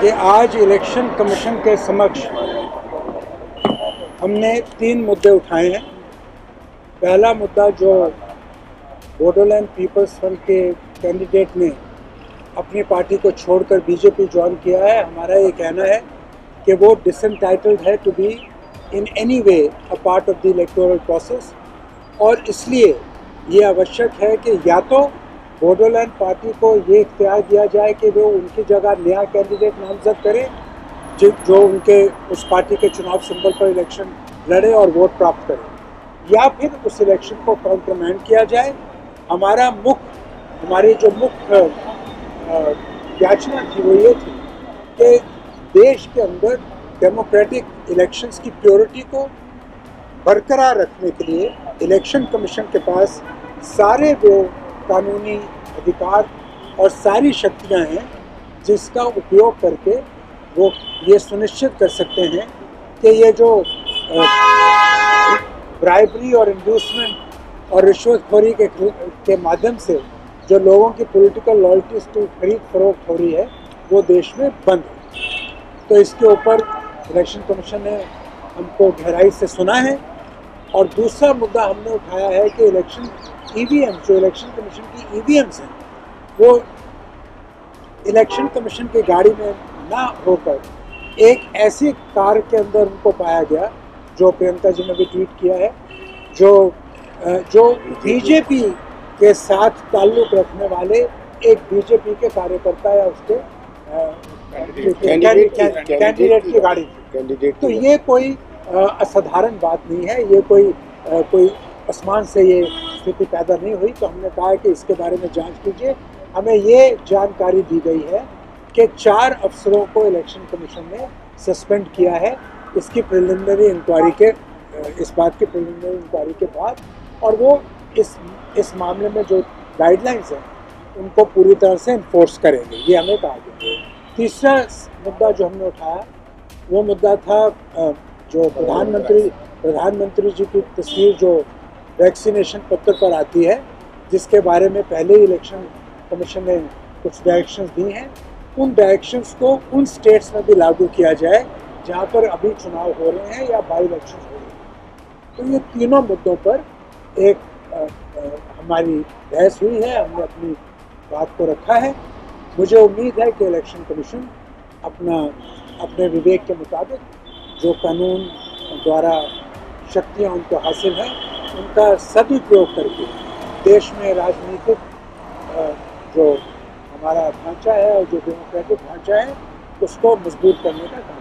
कि आज election commission के समक्ष हमने तीन मुद्दे उठाए हैं। पहला मुद्दा जो बोडोलैंड पीपल्स फ्रंट के कैंडिडेट ने अपनी पार्टी को छोड़कर बीजेपी ज्वाइन किया है, हमारा ये कहना है कि वो डिसनटाइटल्ड है to be in any way a part of the electoral process और इसलिए ये आवश्यक है कि या तो बोडोलैंड पार्टी को ये इख्तियार दिया जाए कि वो उनकी जगह नया कैंडिडेट नामजद करें, जो उनके उस पार्टी के चुनाव सिंबल पर इलेक्शन लड़े और वोट प्राप्त करें। या फिर उस इलेक्शन को काउंटरमैंड किया जाए। हमारा मुख्य हमारी जो मुख्य याचना थी वो ये थी कि देश के अंदर डेमोक्रेटिक इलेक्शंस की प्योरिटी को बरकरार रखने के लिए इलेक्शन कमीशन के पास सारे वो कानूनी अधिकार और सारी शक्तियाँ हैं जिसका उपयोग करके वो ये सुनिश्चित कर सकते हैं कि ये जो ब्राइबरी और इंड्यूसमेंट और रिश्वतखोरी के के माध्यम से जो लोगों की पॉलिटिकल लॉयल्टीज की खरीद फरोख्त हो रही है, वो देश में बंद है। तो इसके ऊपर इलेक्शन कमीशन ने हमको गहराई से सुना है और दूसरा मुद्दा हमने उठाया है कि इलेक्शन ईवीएम जो इलेक्शन कमीशन की ईवीएम्स हैं वो इलेक्शन कमीशन की गाड़ी में ना होकर एक ऐसी कार के अंदर उनको पाया गया जो प्रियंका जी ने भी ट्वीट किया है जो जो बीजेपी के साथ ताल्लुक रखने वाले एक बीजेपी के कार्यकर्ता या उसके कैंडिडेट की गाड़ी कैंडिडेट तो ये कोई असाधारण बात नहीं है ये कोई कोई आसमान से ये स्थिति पैदा नहीं हुई तो हमने कहा कि इसके बारे में जाँच कीजिए। हमें ये जानकारी दी गई है कि चार अफसरों को इलेक्शन कमीशन ने सस्पेंड किया है। इसकी प्रिलिमिनरी इंक्वायरी के इस बात की प्रिलिमिनरी इंक्वायरी के बाद, और वो इस इस मामले में जो गाइडलाइंस हैं, उनको पूरी तरह से इन्फोर्स करेंगे, ये हमें कहा गया तीसरा मुद्दा जो हमने उठाया, वो मुद्दा था जो प्रधानमंत्री प्रधानमंत्री जी की तस्वीर जो वैक्सीनेशन पत्र पर आती है जिसके बारे में पहले ही इलेक्शन कमीशन ने कुछ डायरेक्शंस दी हैं। उन डायरेक्शंस को उन स्टेट्स में भी लागू किया जाए जहाँ पर अभी चुनाव हो रहे हैं या बाई इलेक्शन हो रहे हैं। तो ये तीनों मुद्दों पर एक आ, आ, हमारी बहस हुई है हमने अपनी बात को रखा है। मुझे उम्मीद है कि इलेक्शन कमीशन अपना अपने विवेक के मुताबिक जो कानून द्वारा शक्तियाँ उनको हासिल हैं उनका सदुपयोग करके देश में राजनीतिक जो हमारा ढांचा है और जो डेमोक्रेटिक ढांचा है, उसको मज़बूत करने का काम